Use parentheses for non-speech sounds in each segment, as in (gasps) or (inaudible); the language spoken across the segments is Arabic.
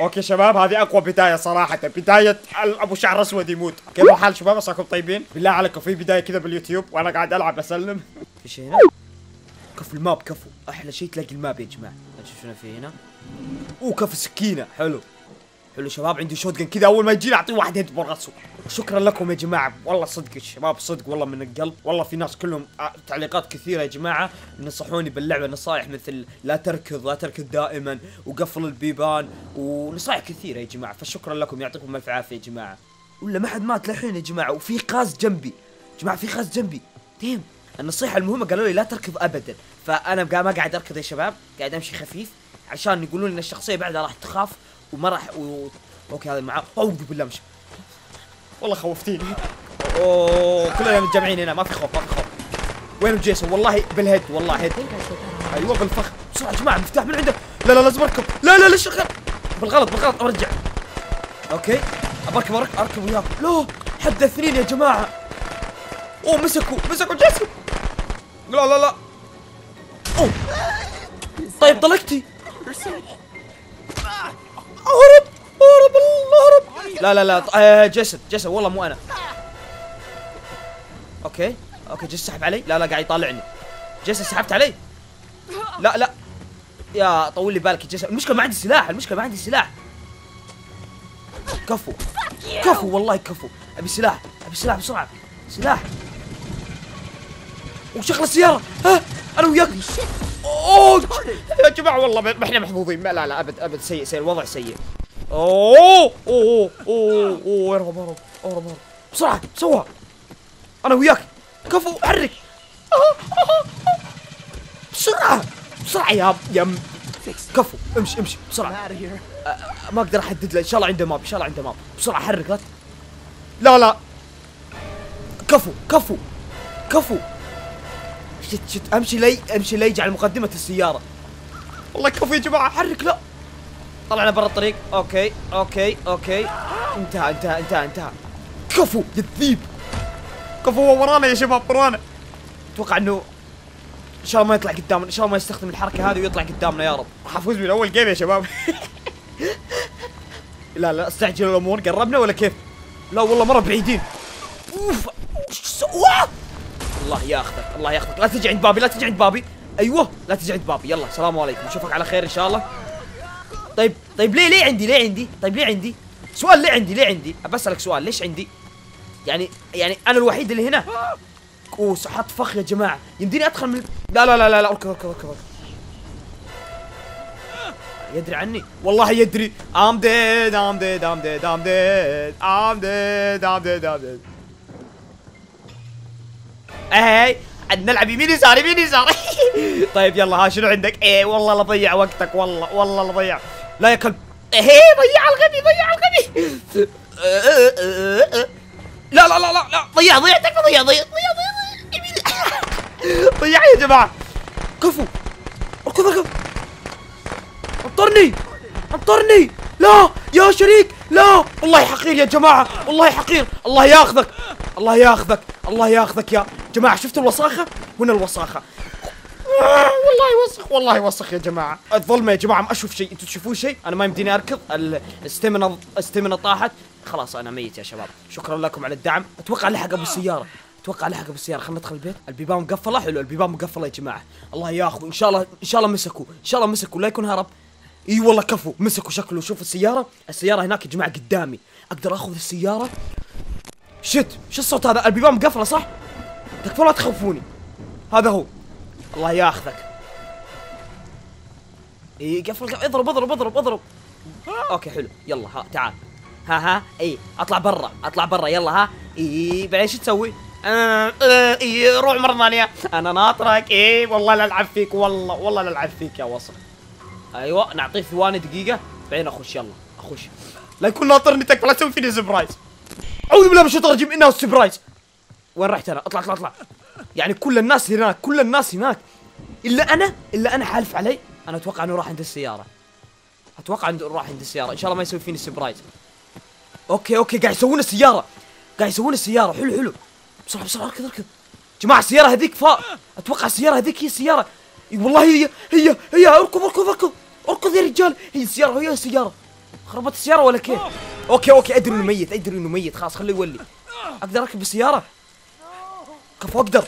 okay شباب هذه أقوى بداية صراحة. بداية أبو شعر أسود يموت. كيف الحال شباب عساكم طيبين؟ بالله عليكم في بداية كذا باليوتيوب وأنا قاعد ألعب أسلم. في شيء هنا؟ كفو ال map كفو. أحلى شيء تلاقي ال map يا جماعة. نشوف شنو في هنا؟ أوه كفو سكينة. حلو. حلو شباب عندي shotgun كذا أول ما يجيني اعطيه واحد head براسه شكرا لكم يا جماعة. والله صدق الشباب صدق والله من القلب. والله في ناس كلهم آه، تعليقات كثيرة يا جماعة. نصحوني باللعبة نصائح مثل لا تركض لا تركض دائما وقفل البيبان ونصائح كثيرة يا جماعة. فشكرا لكم يعطيكم ألف عافية يا جماعة. ولا ما حد مات للحين يا جماعة وفي قاز جنبي. يا جماعة في قاز جنبي. ديم النصيحة المهمة قالوا لي لا تركض ابدا. فأنا ما قاعد أركض يا شباب قاعد أمشي خفيف عشان يقولون إن الشخصية بعدها راح تخاف. وما راح و... okay هذا معاه اعوذ بالله مش والله خوفتيني. أوه كلنا متجمعين هنا ما في خوف ما في خوف. وين جيسون؟ والله بال head والله head. أيوه بالفخ. بسرعة يا جماعة مفتاح من عنده. لا لا لازم اركب لا لا لا شغل. بالغلط بالغلط أرجع. أوكي ابركب اركب اركب وياكم. لا حد اثنين يا جماعة. أوه مسكوا مسكوا جيسون. لا لا لا. أوه. طيب طلقتي. أهرب! أهرب! أهرب! لا لا لا آه جسد جسد والله مو أنا. okay okay جيسون سحب علي. لا لا قاعد يطالعني. جيسون سحبت علي. لا لا. يا طول لي بالك جيسون. المشكلة ما عندي سلاح المشكلة ما عندي سلاح. كفو كفو والله كفو. أبي سلاح أبي سلاح بسرعة سلاح. وشغل السيارة. ها أنا وياك. أوه يا جماعة والله ما إحنا محظوظين. ما لا لا أبد أبد سيء سيء الوضع سيء. أوه أوه أوه أوه اهرب اهرب اهرب اهرب بسرعة سوها أنا وياك. كفو حرك. بسرعة بسرعة يا يا كفو امشي امشي بسرعة. ما أقدر أحدد له. إن شاء الله عنده ماب إن شاء الله عنده ماب. بسرعة حرك لا لا. كفو كفو كفو. شت شت أمشي لي أمشي لي على مقدمة السيارة. والله كفو يا جماعة. حرك لا. طلعنا برا الطريق. okay okay okay. انتهى انتهى انتهى انتهى. كفو يا الذيب. كفو هو ورانا يا شباب ورانا. أتوقع إنه إن شاء الله ما يطلع قدامنا إن شاء الله ما يستخدم الحركة هذه ويطلع قدامنا يا رب. راح افوز من أول game يا شباب. (laughs) لا لا استعجل الأمور. قربنا ولا كيف؟ لا والله مرة بعيدين. أوف الله ياخذك الله ياخذك. لا تجي عند بابي لا تجي عند بابي. أيوه لا تجي عند بابي. يلا السلام عليكم. نشوفك على خير إن شاء الله. طيب طيب ليه ليه عندي ليه عندي؟ طيب ليه عندي؟ سؤال ليه عندي ليه عندي؟ أبى أسألك سؤال ليش عندي؟ يعني يعني أنا الوحيد اللي هنا. اوه صحت فخ يا جماعة. يمديني أدخل من لا لا لا لا, لا. اركض اركض اركض. يدري عني؟ والله يدري. I'm dead I'm dead I'm dead I'm dead I'm dead I'm dead I'm dead. اي عاد نلعب يمين يسار يمين يسار. (laughs) طيب يلا ها شنو عندك؟ إيه والله لا ضيع وقتك والله والله لا ضيع. لا يا كلب إيه ضيع الغبي ضيع الغبي. لا لا لا لا لا ضيع ضيع تكفى ضيع ضيع ضيع. ضيع. ضيع (laughs) يا جماعة. كفو. اركض اركض انطرني. انطرني. لا يا شريك. لا. والله حقير يا جماعة. والله حقير. الله ياخذك. الله ياخذك. الله ياخذك يا جماعة شفتوا الوساخة؟ هنا الوساخة؟ آه، والله وسخ والله وسخ يا جماعة. الظلمة يا جماعة ما أشوف شيء. أنتوا تشوفون شيء؟ أنا ما يمديني أركض. ال- الستيمنا الستيمنا طاحت. خلاص أنا ميت يا شباب. شكرا لكم على الدعم. أتوقع لحق أبو السيارة. أتوقع لحق أبو السيارة. خلينا ندخل البيت. البيبان مقفلة. حلو البيبان مقفلة يا جماعة. الله ياخذ. إن شاء الله إن شاء الله مسكوا. إن شاء الله مسكوا. لا يكون هرب. إي والله كفو. مسكوا شكله. شوف السيارة. السيارة هناك يا جماعة قدامي. أقدر آخذ السيارة؟ shit. شو الصوت هذا؟ البيبان مقفلة صح؟ تكفون لا تخوفوني. هذا هو. الله ياخذك. إي قفل اضرب اضرب اضرب اضرب. okay حلو. يلا ها تعال. ها ها. إي أطلع برا أطلع برا. يلا ها. إي بعدين شو تسوي؟ آه إي روح مرة ثانية. أنا ناطرك. إي والله لا ألعب فيك. والله والله لا ألعب فيك يا وصخ. أيوه نعطيه ثواني دقيقة. بعدين أخش يلا. أخش. لا يكون ناطرني تكفى لا تسوي فيني surprise. أعوذ بالله من الشيطان الرجيم. إنه surprise. وين رحت أنا؟ أطلع أطلع أطلع. يعني كل الناس هناك كل الناس هناك. إلا أنا إلا أنا حالف علي. أنا أتوقع إنه راح عند السيارة. أتوقع إنه راح عند السيارة. إن شاء الله ما يسوي فيني surprise. okay okay قاعد يسوون السيارة. قاعد يسوون السيارة. حلو حلو. بسرعة بسرعة أركض أركض. جماعة السيارة هذيك فا أتوقع السيارة هذيك هي السيارة. إي والله هي هي هي أركض أركض أركض. أركض يا رجال. هي السيارة هي السيارة. خربت السيارة ولا كيف؟ okay okay. أدري إنه ميت أدري إنه ميت. خلاص خليه يولي. أقدر أركب السياره كفو أقدر.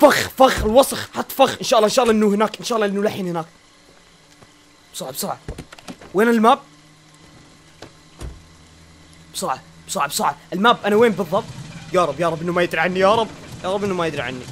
فخ فخ الوسخ. حط فخ. إن شاء الله إن شاء الله إنه هناك. إن شاء الله إنه لحين هناك. بسرعة بسرعة. وين ال map؟ بسرعة بسرعة بسرعة. ال map أنا وين بالضبط؟ يا رب يا رب إنه ما يدري عني يا رب. يا رب إنه ما يدري عني!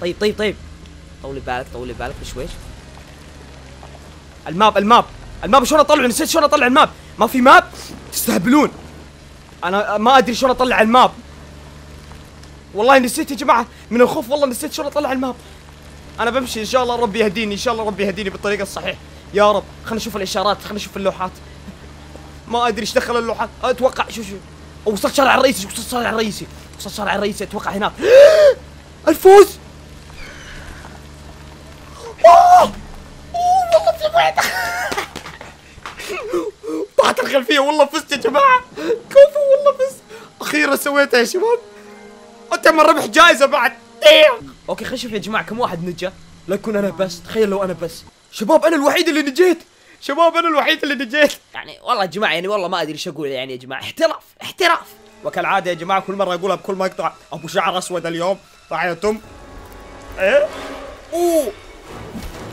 طيب طيب طيب. طولي بالك طولي بالك. بشويش ال map ال map. ال map شلون أطلعه؟ نسيت شلون أطلع ال map. ما في map؟ تستهبلون. أنا ما أدري شلون أطلع ال map. والله نسيت يا جماعة من الخوف والله نسيت شلون أطلع ال map. أنا بمشي إن شاء الله ربي يهديني إن شاء الله ربي يهديني بالطريقة الصحيحة. يا رب خلينا نشوف الإشارات خلينا نشوف اللوحات. ما أدري إيش دخل اللوحات أتوقع شو شو. وصلت شارع الرئيسي وصلت شارع الرئيسي. وصلت شارع الرئيسي أتوقع هناك. (gasps) الفوز! أوه، والله في وعد طاحت الخلفية والله فزت يا فزت أخيرا سويتها يا شباب وتم ربح جائزة بعد. damn. okay خلينا نشوف يا جماعة كم واحد نجا. لا يكون أنا بس. تخيل لو أنا بس. شباب أنا الوحيد اللي نجيت. شباب أنا الوحيد اللي نجيت. يعني والله يا جماعة يعني والله ما أدري إيش أقول يعني يا جماعة. احتراف احتراف. وكالعادة يا جماعة كل مرة أقولها بكل مقطع أبو شعر أسود اليوم. راح يتم إيه. أوه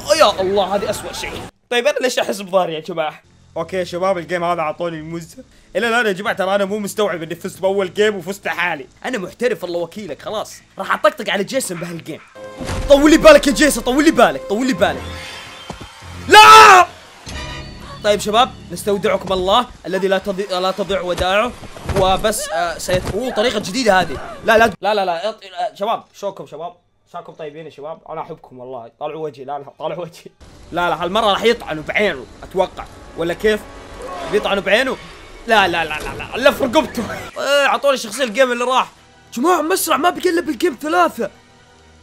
أوه. يا الله هذه أسوأ شيء. طيب أنا ليش أحس بظهري يا جماعة؟ okay يا شباب ال game هذا اعطوني المزه إلى الآن يا جماعة ترى أنا مو مستوعب إني فزت بأول game وفزت حالي. أنا محترف الله وكيلك خلاص. راح أطقطق على جيسون بهال game. طول لي بالك يا جيسون طول لي بالك طول لي بالك. لا! طيب شباب نستودعكم الله الذي لا تضيع لا تضيع ودائعه. وبس آه سيت أوه طريقة جديدة هذه. لا لا لا لا لا آه، شباب شوكم شباب. شاكم طيبين يا شباب. أنا أحبكم والله. طالعوا وجهي لا لا طالعوا وجهي. لا لا هالمرة راح يطعنوا بعينه أتوقع. ولا كيف؟ بيطعنوا بعينه؟ لا لا لا لا لا لف رقبته إيه اعطوني شخصية الجيم اللي راح. جماعة مسرع ما بقى الا بال game ثلاثة.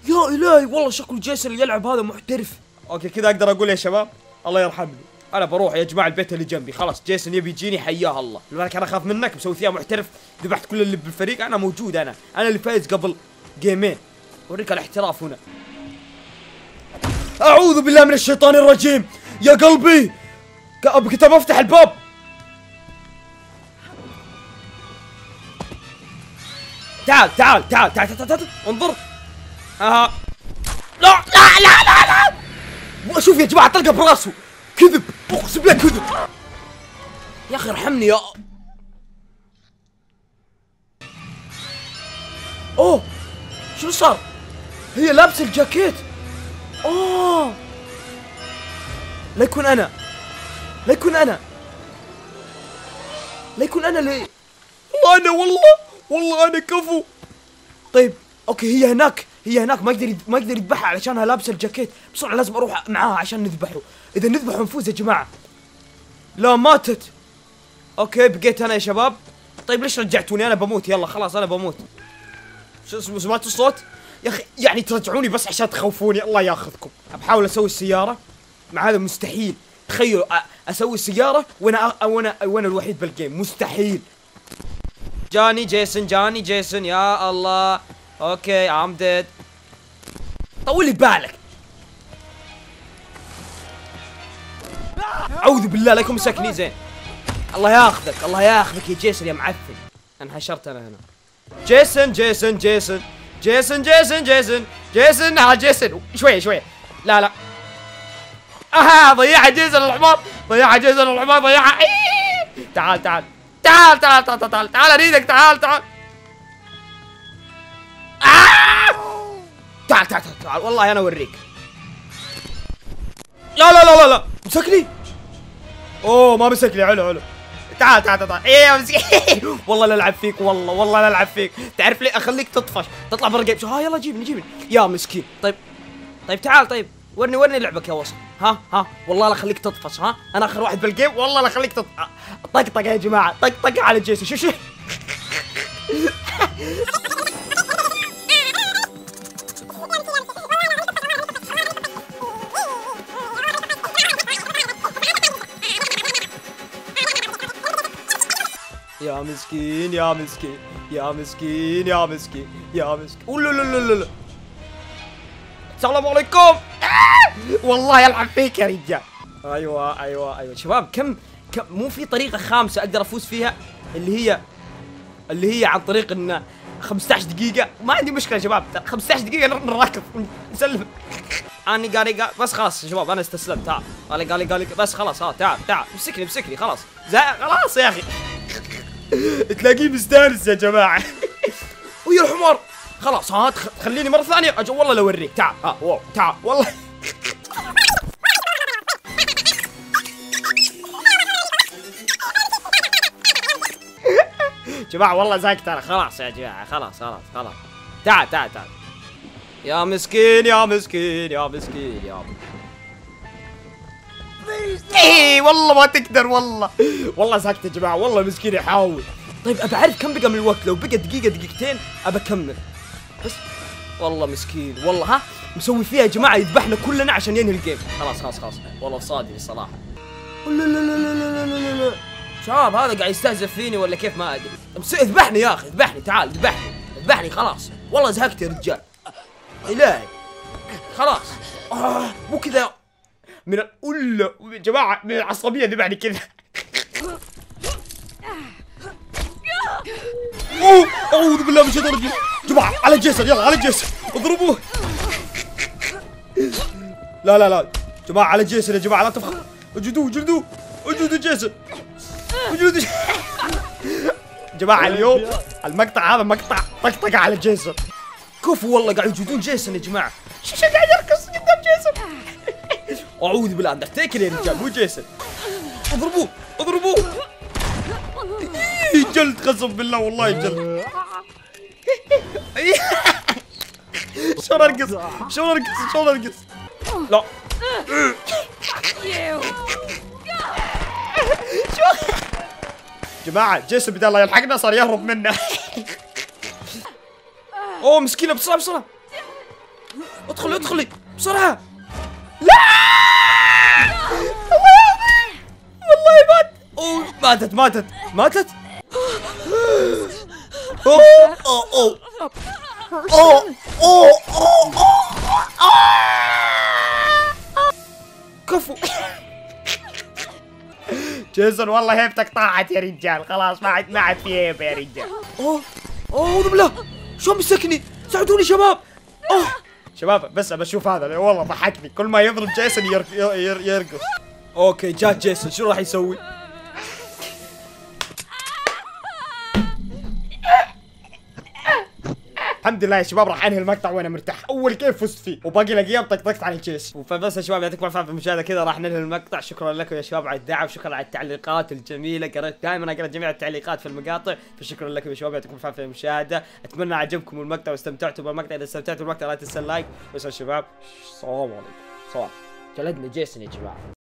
يا إلهي والله شكله جيسون اللي يلعب هذا محترف. okay كذا أقدر أقول يا شباب الله يرحمني. أنا بروح يا جماعة البيت اللي جنبي. خلاص جيسون يبي يجيني حياه الله. لذلك أنا أخاف منك مسوي فيها محترف. ذبحت كل اللي بالفريق أنا موجود أنا. أنا اللي فايز قبل جيمين. أوريك الاحتراف هنا. أعوذ بالله من الشيطان الرجيم. يا قلبي ك- كنت بفتح الباب. تعال تعال تعال تعال تعال, تعال, تعال. انظر. ها لا لا لا لا لا. شوف يا جماعة طلقة براسه. كذب أقسم بالله كذب. يا أخي ارحمني يا أوه شو صار؟ هي لابسة الجاكيت. اوه لا يكون أنا. لا يكون أنا. لا يكون أنا ليه والله أنا والله والله أنا كفو. طيب okay هي هناك هي هناك ما يقدر ما يقدر يذبحها علشانها لابسة الجاكيت. بسرعة لازم أروح معاها عشان نذبحه. إذا نذبحه نفوز يا جماعة. لا ماتت. okay بقيت أنا يا شباب. طيب ليش رجعتوني؟ أنا بموت. يلا خلاص أنا بموت. شو اسمه سمعتوا الصوت؟ يا أخي يعني ترجعوني بس عشان تخوفوني. الله ياخذكم. بحاول أسوي السيارة. مع هذا مستحيل. تخيلوا أسوي السياره وأنا وأنا وأنا الوحيد بال game مستحيل. جاني جيسون جاني جيسون. يا الله. okay I'm dead طولي بالك. أعوذ بالله لا يكون مسكني زين. الله ياخذك الله ياخذك يا جيسون يا معفن. انحشرت أنا هنا. جيسون جيسون جيسون. جيسون جيسون جيسون. جيسون ها جيسون. شوية شوية لا لا. أها ضيعها جيسون الحمار ضيعها جيسون الحمار ضيعها تعال تعال تعال تعال تعال تعال تعال اريدك تعال تعال تعال تعال تعال والله أنا اوريك لا لا لا لا لا مسكني اوه ما مسكني حلو حلو تعال تعال تعال إيه مسكين والله لا العب فيك والله والله لا العب فيك تعرف لي اخليك تطفش تطلع برا game ها يلا جيبني جيبني يا مسكين طيب طيب تعال طيب ورني ورني لعبك يا وصل ها ها والله لا اخليك تطفش ها؟ أنا آخر واحد بال game والله لا اخليك تط طقطق يا جماعة طقطق على جيسي شو شو؟ يا مسكين يا مسكين يا مسكين يا مسكين يا مسكين. لا لا لا لا لا. السلام عليكم! والله يلعب فيك يا رجال. أيوه أيوه أيوه. شباب كم كم مو في طريقة خامسة أقدر أفوز فيها؟ اللي هي اللي هي عن طريق إن 15 دقيقة. ما عندي مشكلة يا شباب. 15 دقيقة نروح نراكب نسلم اني قالي قال بس خلاص يا شباب أنا استسلمت. ها قالي قالي بس خلاص ها تعال تعال. امسكني امسكني. خلاص. خلاص يا أخي. تلاقيه مستانس يا جماعة. ويا الحمار. خلاص ها خليني مرة ثانية. أجي والله لو أوريك. تعال. ها واو. تعال. والله. جماعة والله زهقت أنا خلاص يا جماعة خلاص خلاص خلاص. تعال تعال تعال. يا مسكين يا مسكين يا مسكين يا مسكين. اي والله ما تقدر والله. والله زهقت يا جماعة والله مسكين يحاول. طيب أبى أعرف كم بقى من الوقت؟ لو بقى دقيقة دقيقتين أبى أكمل. بس والله مسكين والله ها؟ مسوي فيها يا جماعة يذبحنا كلنا عشان ينهي الجيم. خلاص خلاص خلاص. والله صادق الصراحة لا لا لا لا شباب هذا قاعد يستهزئ فيني ولا كيف ما أدري. اذبحني يا أخي اذبحني تعال اذبحني اذبحني خلاص. والله زهقت يا رجال. إلهي. خلاص. آه مو كذا. من ال يا جماعة من العصبية ذبحني كذا. أوه أعوذ بالله من الشيطان الرجيم. جماعة على جيسون يلا على جيسون اضربوه. لا لا لا. جماعة على جيسون يا جماعة لا تفخر اجدوه اجدوه اجلدوا جيسون ج- جماعة اليوم المقطع هذا مقطع طقطقه على جيسون. كفو والله قاعد يجلدون جيسون يا جماعة. شو شو قاعد يرقص قدام جيسون؟ أعوذ بالله اندرتيكر يا رجال مو جيسون. اضربوه اضربوه. إيه، جلد قسم بالله والله جلد. شلون أرقص؟ شلون أرقص؟ شلون أرقص؟ لا. (laughs) جماعة جيسون بدال الله يلحقنا صار يهرب منا. (laughs) أوه مسكينة بسرعة بسرعة. ادخلي ادخلي بسرعة. لا! الله والله مات. أوه ماتت ماتت ماتت. أوه أوه أوه. أوه أوه أوه أوه. كفو. جيسون والله هيبتك طاحت يا رجال. خلاص ما عاد ما عاد في هيبه يا رجال. أوه أوه اعوذ بالله. شلون مسكني ساعدوني شباب. أوه. شباب بس بشوف هذا. والله ضحكني. كل ما يضرب جيسون يرق- ير- يرقص. okay جاء جيسون. شو راح يسوي؟ الحمد لله يا شباب راح أنهي المقطع وأنا مرتاح. أول كيف فزت فيه وباقي الأيام طقطقت عن الجيش. فبس يا شباب يعطيكم العافيه في المشاهده كذا راح ننهي المقطع. شكرا لكم يا شباب على الدعم شكرا على التعليقات الجميلة. قريت دائما أقرأ جميع التعليقات في المقاطع فشكرا لكم يا شباب يعطيكم العافيه في المشاهدة. أتمنى عجبكم المقطع واستمتعتوا بالمقطع. إذا استمتعتوا بالمقطع لا تنسى اللايك. بس يا شباب السلام عليكم. سلام. جلدنا جيسون يا جماعة.